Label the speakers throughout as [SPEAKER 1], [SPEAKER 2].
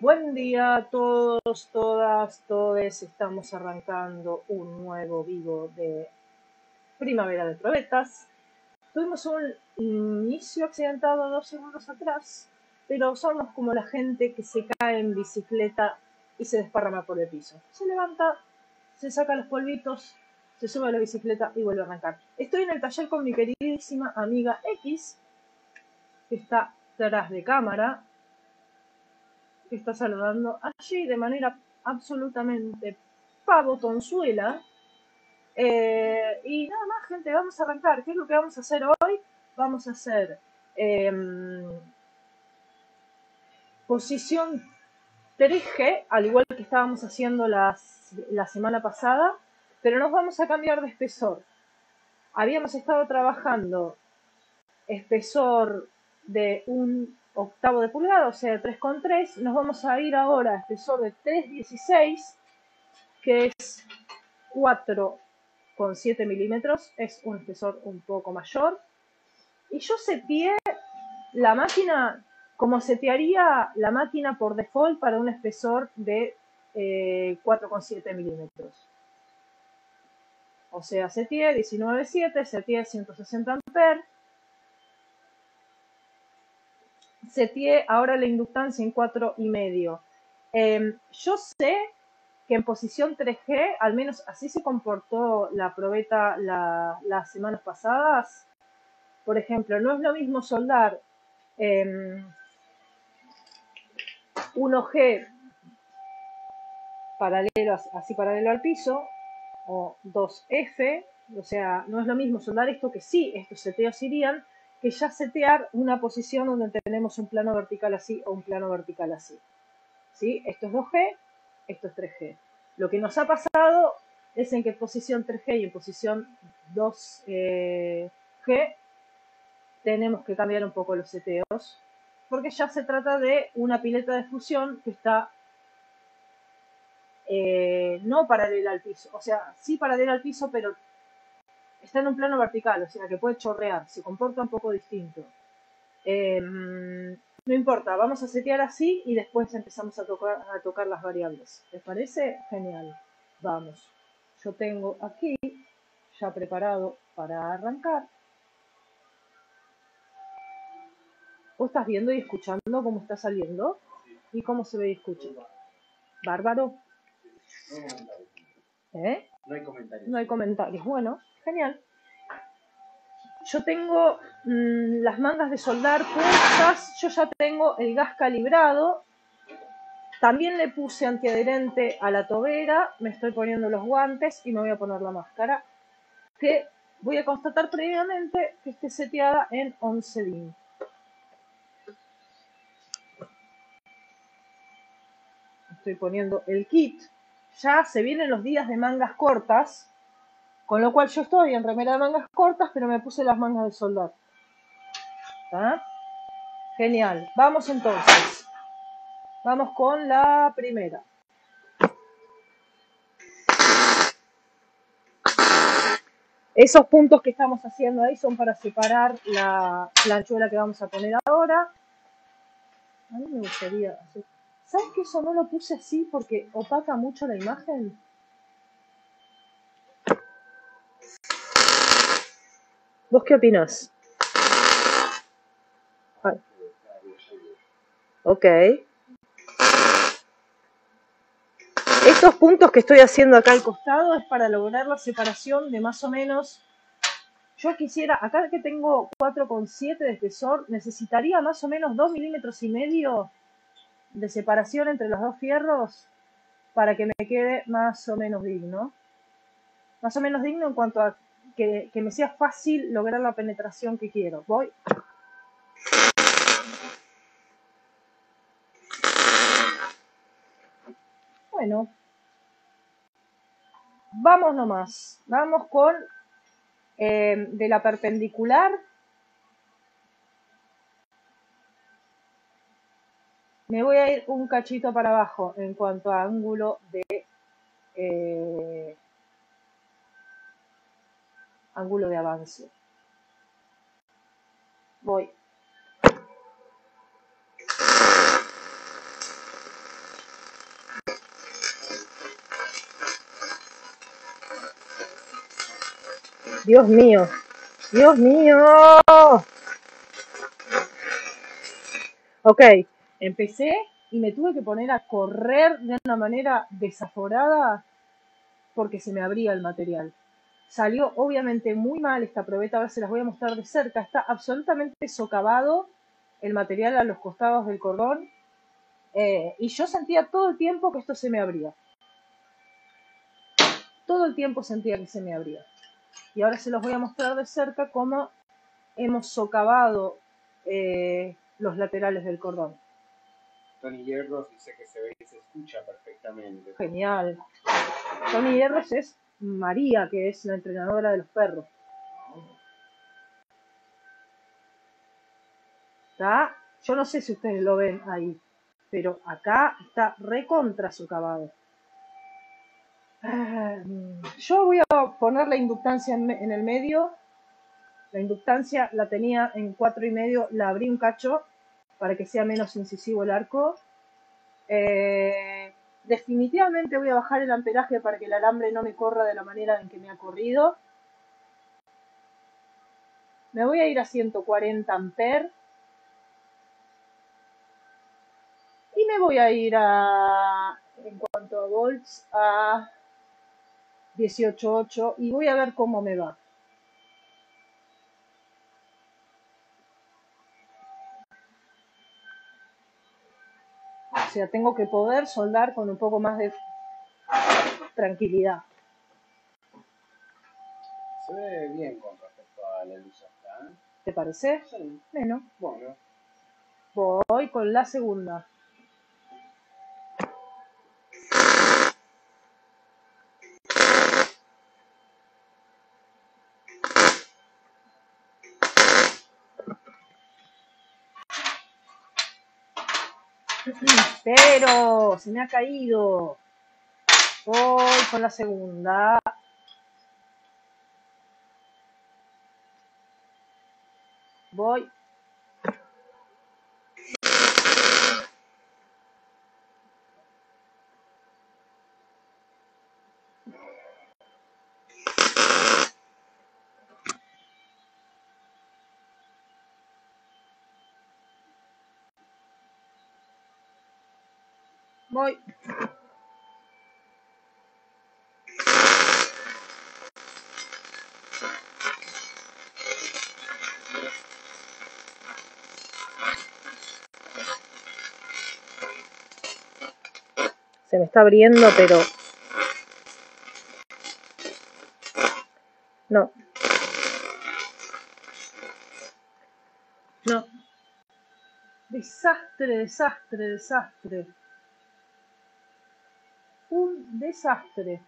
[SPEAKER 1] Buen día a todos, todas, todes. Estamos arrancando un nuevo vivo de Primavera de Probetas. Tuvimos un inicio accidentado dos segundos atrás, pero somos como la gente que se cae en bicicleta y se desparrama por el piso. Se levanta, se saca los polvitos, se sube a la bicicleta y vuelve a arrancar. Estoy en el taller con mi queridísima amiga X, que está detrás de cámara, que está saludando allí de manera absolutamente pavotonzuela. Eh, y nada más, gente, vamos a arrancar. ¿Qué es lo que vamos a hacer hoy? Vamos a hacer em, posición 3G, al igual que estábamos haciendo la semana pasada, pero nos vamos a cambiar de espesor. Habíamos estado trabajando espesor de un octavo de pulgada, o sea, 3,3. Nos vamos a ir ahora a espesor de 3,16, que es 4,7 milímetros. Es un espesor un poco mayor. Y yo seteé la máquina como setearía la máquina por default para un espesor de 4,7 eh, milímetros. O sea, seteé 19,7, seteé 160 amperes seteé ahora la inductancia en 4,5. Eh, em, yo sé que en posición 3G, al menos así se comportó la probeta las semanas pasadas. Por ejemplo, no es lo mismo soldar 1G em, paralelo, así paralelo al piso, o 2F, o sea, no es lo mismo soldar esto que sí, estos seteos irían, que ya setear una posición donde tenemos un plano vertical así o un plano vertical así. ¿Sí? Esto es 2G, esto es 3G. Lo que nos ha pasado es en que en posición 3G y en posición 2G tenemos que cambiar un poco los seteos porque ya se trata de una pileta de fusión que está eh, no paralela al piso, o sea, sí paralela al piso, pero está en un plano vertical, o sea que puede chorrear, se comporta un poco distinto. Em, no importa, vamos a setear así y después empezamos a tocar, a tocar las variables. ¿Les parece? Genial. Vamos. Yo tengo aquí ya preparado para arrancar. ¿Vos estás viendo y escuchando cómo está saliendo? ¿Y cómo se ve y escucha? Bárbaro. ¿Eh?
[SPEAKER 2] No hay comentarios.
[SPEAKER 1] No hay comentarios. Bueno, Genial. Yo tengo mm, las mangas de soldar puestas, yo ya tengo el gas calibrado. También le puse antiadherente a la tobera, me estoy poniendo los guantes y me voy a poner la máscara, que voy a constatar previamente que esté seteada en 11 DIN. Estoy poniendo el kit. Ya se vienen los días de mangas cortas, con lo cual yo estoy en remera de mangas cortas, pero me puse las mangas de soldar. Genial. Vamos entonces. Vamos con la primera. Esos puntos que estamos haciendo ahí son para separar la, planchuela que vamos a poner ahora. A mí me gustaría. ¿Sabes que eso no lo puse así porque opaca mucho la imagen? ¿Vos qué opinas? Ok. Estos puntos que estoy haciendo acá al costado es para lograr la separación de más o menos... Yo quisiera, acá que tengo 4,7 de espesor, necesitaría más o menos 2 milímetros y medio de separación entre los dos fierros para que me quede más o menos digno. Más o menos digno en cuanto a que, me sea fácil lograr la penetración que quiero. Voy. Bueno, vamos nomás. Vamos con eh, de la perpendicular. Me voy a ir un cachito para abajo en cuanto a ángulo de eh, ángulo de avance. Voy. Dios mío, Dios mío. Ok, empecé y me tuve que poner a correr de una manera desaforada porque se me abría el material. Salió obviamente muy mal esta probeta, ahora se las voy a mostrar de cerca. Está absolutamente socavado el material a los costados del cordón eh, y yo sentía todo el tiempo que esto se me abría. Todo el tiempo sentía que se me abría. Y ahora se los voy a mostrar de cerca cómo hemos socavado eh, los laterales del cordón.
[SPEAKER 2] Tony Hierros dice que se ve y se escucha perfectamente.
[SPEAKER 1] Genial. Tony Hierros es María, que es la entrenadora de los perros. ¿Está? Yo no sé si ustedes lo ven ahí, pero acá está recontra socavado. Ah, Yo voy a poner la inductancia en, el medio. La inductancia la tenía en cuatro y medio, la abrí un cacho para que sea menos incisivo el arco. Eh, definitivamente voy a bajar el amperaje para que el alambre no me corra de la manera en que me ha corrido. Me voy a ir a 140 amperes y me voy a ir a, en cuanto a volts, a 18.8 y voy a ver cómo me va. Sea, tengo que poder soldar con un poco más de tranquilidad.
[SPEAKER 2] Se ve bien con respecto a la luz acá.
[SPEAKER 1] ¿Te parece?
[SPEAKER 2] Sí,
[SPEAKER 1] Bueno,
[SPEAKER 2] bueno.
[SPEAKER 1] voy con la segunda. Pero se me ha caído. Voy con la segunda. Voy. Voy. Se me está abriendo, pero no. No. Desastre, desastre, desastre. Desastre.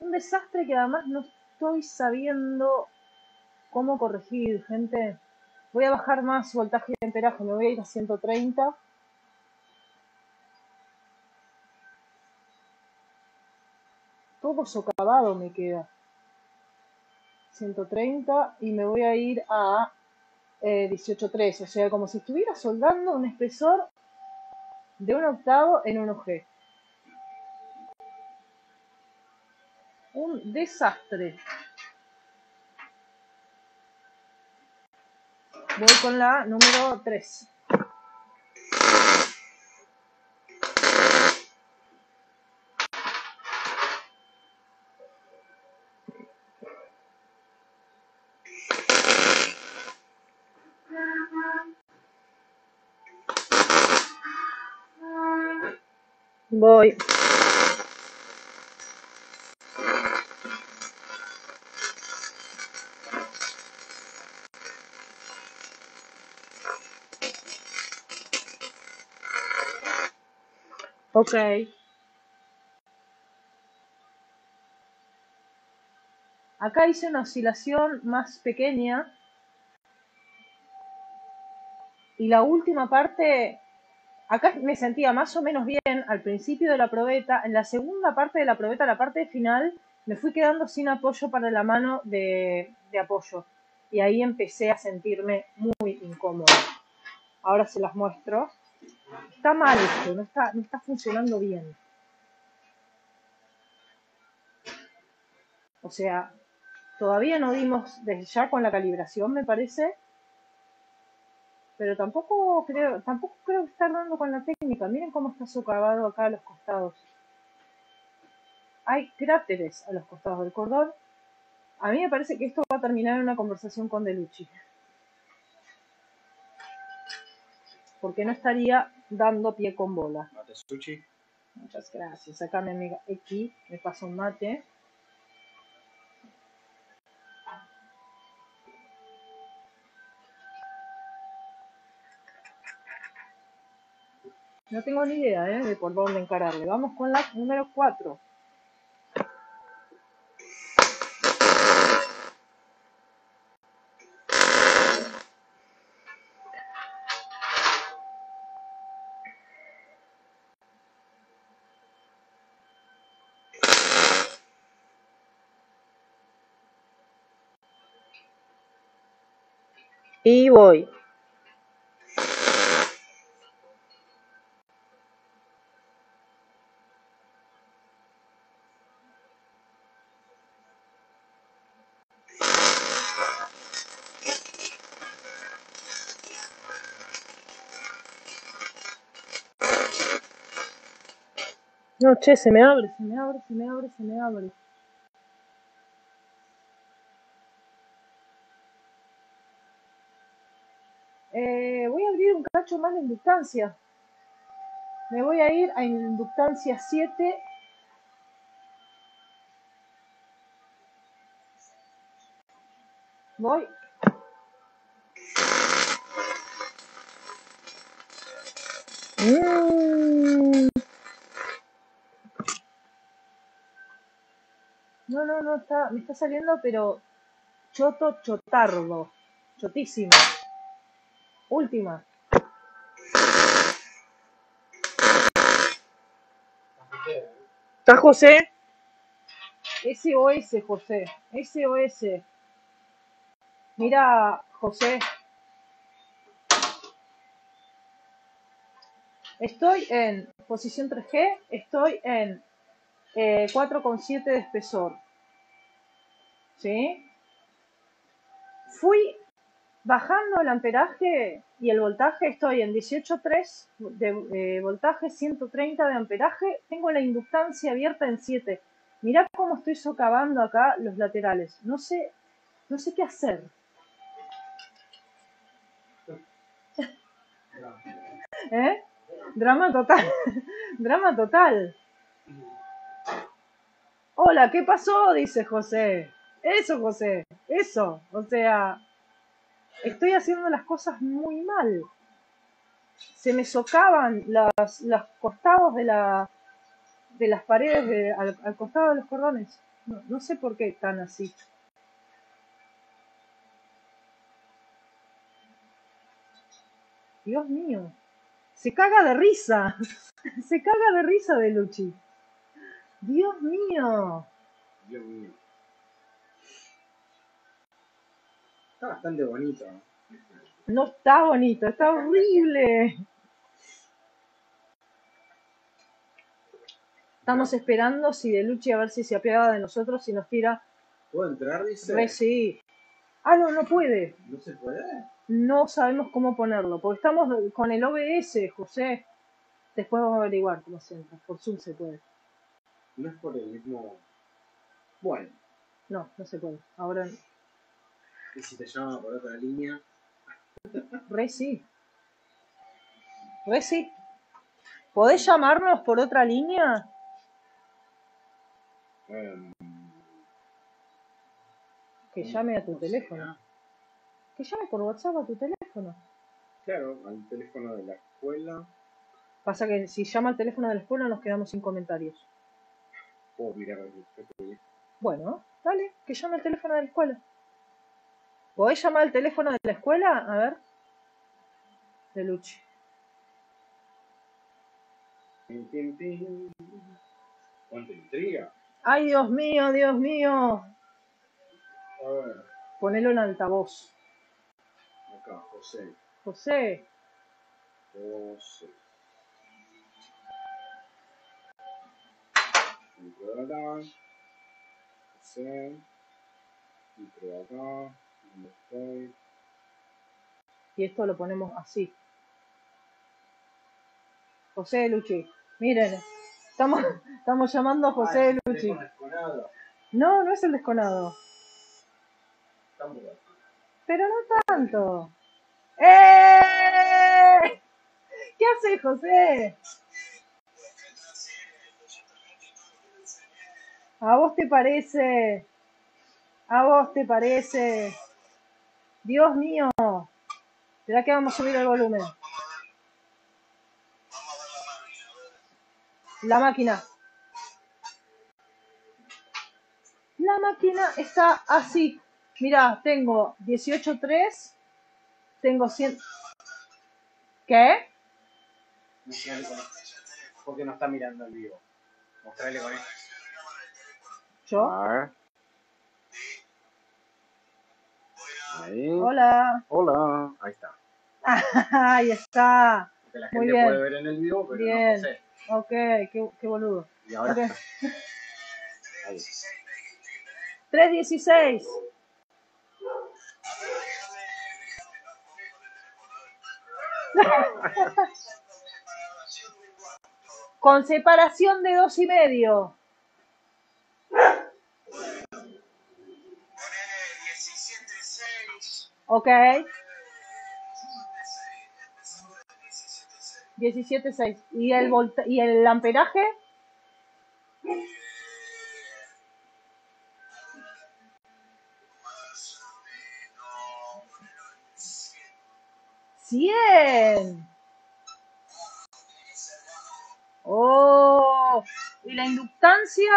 [SPEAKER 1] Un desastre que además no estoy sabiendo cómo corregir, gente. Voy a bajar más voltaje de amperaje, me voy a ir a 130. Todo socavado me queda. 130 y me voy a ir a eh, 18.3, o sea, como si estuviera soldando un espesor de un octavo en un G. Un desastre. Voy con la número 3. Voy. Ok. Acá hice una oscilación más pequeña. Y la última parte, acá me sentía más o menos bien al principio de la probeta. En la segunda parte de la probeta, la parte final, me fui quedando sin apoyo para la mano de, apoyo. Y ahí empecé a sentirme muy incómoda. Ahora se las muestro. Está mal esto, no está, no está funcionando bien. O sea, Todavía no dimos desde ya con la calibración, me parece. Pero tampoco creo, tampoco creo estar dando con la técnica. Miren cómo está socavado acá a los costados. Hay cráteres a los costados del cordón. A mí me parece que esto va a terminar en una conversación con Delucci. Porque no estaría dando pie con bola.
[SPEAKER 2] Mate sushi.
[SPEAKER 1] Muchas gracias. Acá mi amiga X me pasa un mate. No tengo ni idea ¿eh? de por dónde encararle. Vamos con la número 4. Y voy. No, che, se me abre, se me abre, se me abre, se me abre. Eh, voy cacho más de inductancia. Me voy a ir a inductancia 7. Voy. Mm. No, no, no, está, me está saliendo, pero choto, chotardo. Chotísimo. Última. ¿Está José? SOS, José. SOS. Mira, José. Estoy en posición 3G, estoy en eh, 4,7 de espesor. ¿Sí? Fui bajando el amperaje y el voltaje, estoy en 18,3 de eh, voltaje, 130 de amperaje, tengo la inductancia abierta en 7. Mirá cómo estoy socavando acá los laterales. No sé, no sé qué hacer. ¿Eh? Drama total. Drama total. Hola, ¿qué pasó? Dice José. Eso, José. Eso. O sea, estoy haciendo las cosas muy mal. Se me socavan las, los costados de, la, de las paredes de- al, al costado de los cordones. No, no sé por qué tan así. Dios mío. Se caga de risa. Se caga de risa de Luchi. Dios mío.
[SPEAKER 2] Dios mío. Está bastante bonito.
[SPEAKER 1] No está bonito, está horrible. Estamos esperando si de Luchi a ver si se apiada de nosotros y nos tira.
[SPEAKER 2] ¿Puedo entrar? Dice.
[SPEAKER 1] Re sí. Ah, no, no puede.
[SPEAKER 2] ¿No se puede?
[SPEAKER 1] No sabemos cómo ponerlo, porque estamos con el OBS, José. Después vamos a averiguar cómo se entra. Por Zoom se puede.
[SPEAKER 2] No es por el mismo. Bueno,
[SPEAKER 1] No, no se puede. Ahora,
[SPEAKER 2] y si te llama por otra línea.
[SPEAKER 1] re sí. Re sí. ¿Podés llamarnos por otra línea?
[SPEAKER 2] em,
[SPEAKER 1] Que llame a tu teléfono. Que llame por WhatsApp a tu teléfono.
[SPEAKER 2] Claro, al teléfono de la escuela.
[SPEAKER 1] Pasa que si llama al teléfono de la escuela nos quedamos sin comentarios.
[SPEAKER 2] Puedo mirar el.
[SPEAKER 1] Bueno, dale, que llame al teléfono de la escuela. ¿Podés llamar al teléfono de la escuela? A ver. De Luchi.
[SPEAKER 2] ¿Cuánta intriga?
[SPEAKER 1] ¡Ay, Dios mío, Dios mío!
[SPEAKER 2] A ver,
[SPEAKER 1] Ponelo en altavoz.
[SPEAKER 2] acá, José.
[SPEAKER 1] José,
[SPEAKER 2] José. Dentro de acá. José. Filtro acá.
[SPEAKER 1] Y esto lo ponemos así. José Luchi. Miren, estamos, estamos llamando a José
[SPEAKER 2] Ay,
[SPEAKER 1] Luchi. No, no es el desconado. Pero no tanto. ¡Eh! ¿Qué hace José? ¿A vos te parece? ¿A vos te parece? Dios mío. ¿Será que vamos a subir el volumen? La máquina. La máquina está así. Mira, tengo 18.3. Tengo 100. ¿Qué?
[SPEAKER 2] Esto. Porque no está mirando el vivo. Mostrarle con esto.
[SPEAKER 1] ¿Yo?
[SPEAKER 2] A ver. Ahí.
[SPEAKER 1] Hola.
[SPEAKER 2] Hola. Ahí está.
[SPEAKER 1] Ahí está.
[SPEAKER 2] Porque la
[SPEAKER 1] Muy
[SPEAKER 2] gente
[SPEAKER 1] bien.
[SPEAKER 2] puede ver en el vivo, pero
[SPEAKER 1] Bien.
[SPEAKER 2] no sé.
[SPEAKER 1] Ok, qué, qué boludo.
[SPEAKER 2] Y ahora.
[SPEAKER 1] Ok.
[SPEAKER 2] Ahí.
[SPEAKER 1] 316. Con separación de dos y medio. Ok. 17.6. ¿Y el, volta- ¿Y el amperaje? ¡Cien! ¡Oh! ¿Y la inductancia?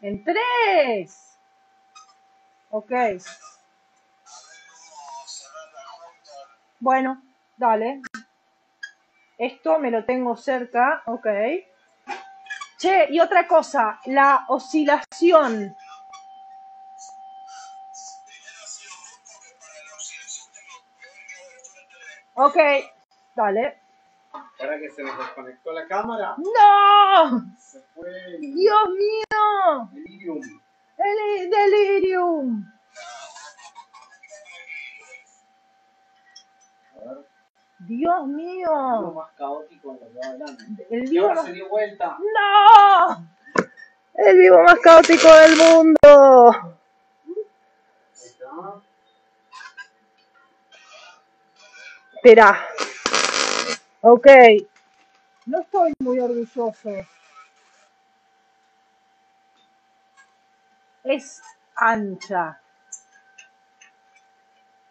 [SPEAKER 1] En tres. Ok. Bueno, dale. Esto me lo tengo cerca, ok. Che, y otra cosa, la oscilación. Ok, dale.
[SPEAKER 2] Ahora que se nos desconectó la cámara,
[SPEAKER 1] ¡No!
[SPEAKER 2] se fue
[SPEAKER 1] ¡Dios mío! ¡Dios
[SPEAKER 2] Lo
[SPEAKER 1] mío!
[SPEAKER 2] más caótico en los dos adelante.
[SPEAKER 1] El
[SPEAKER 2] Y
[SPEAKER 1] vivo
[SPEAKER 2] ahora
[SPEAKER 1] más...
[SPEAKER 2] se dio vuelta.
[SPEAKER 1] ¡No! El vivo más caótico del mundo. Espera. Ok. No estoy muy orgulloso. Es ancha.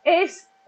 [SPEAKER 1] Es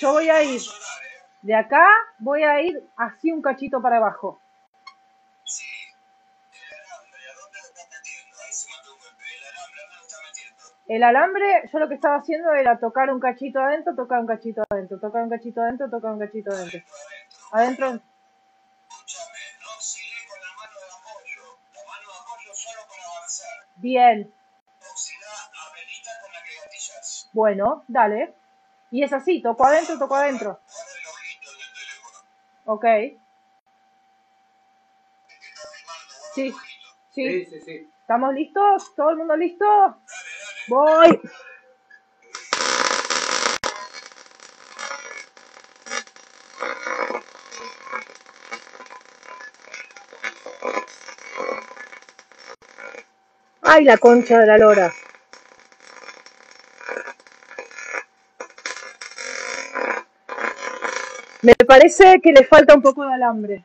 [SPEAKER 1] Yo voy a ir de acá, voy a ir así un cachito para abajo. El alambre, yo lo que estaba haciendo era tocar un cachito adentro, tocar un cachito adentro, tocar un cachito adentro, tocar un cachito adentro. Adentro. Bien. Bueno, dale. Y es así, toco adentro, toco adentro. Ok. Sí, sí.
[SPEAKER 2] Sí, sí, sí.
[SPEAKER 1] ¿Estamos listos? ¿Todo el mundo listo? Voy. ¡Ay, la concha de la lora! Me parece que le falta un poco de alambre.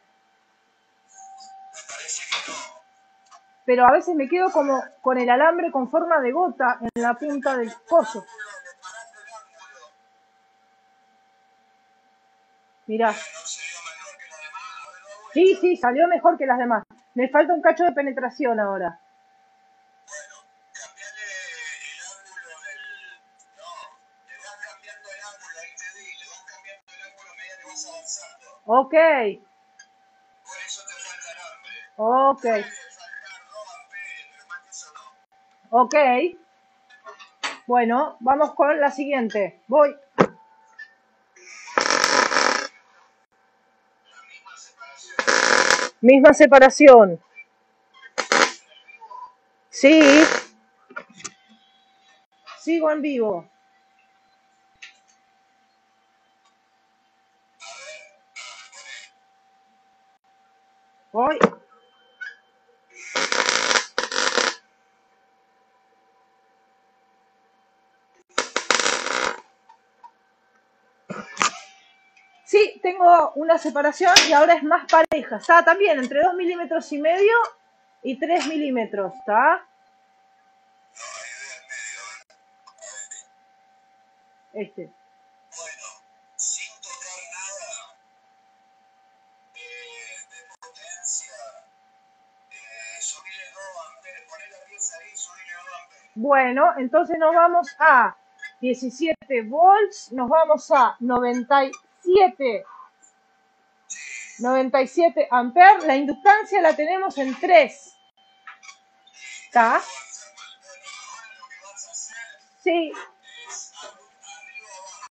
[SPEAKER 1] Pero a veces me quedo como con el alambre con forma de gota en la punta del coso. Mirá. Sí, sí, salió mejor que las demás. Me falta un cacho de penetración ahora. Ok. Ok. Ok. Bueno, vamos con la siguiente. Voy. Misma separación. Sí. Sigo en vivo. Tengo una separación y ahora es más pareja. Está también entre 2 milímetros y medio y 3 milímetros, ¿está? Este. Bueno, entonces nos vamos a 17 volts, nos vamos a 97, 97 amperes. La inductancia la tenemos en 3. ¿Está? Sí,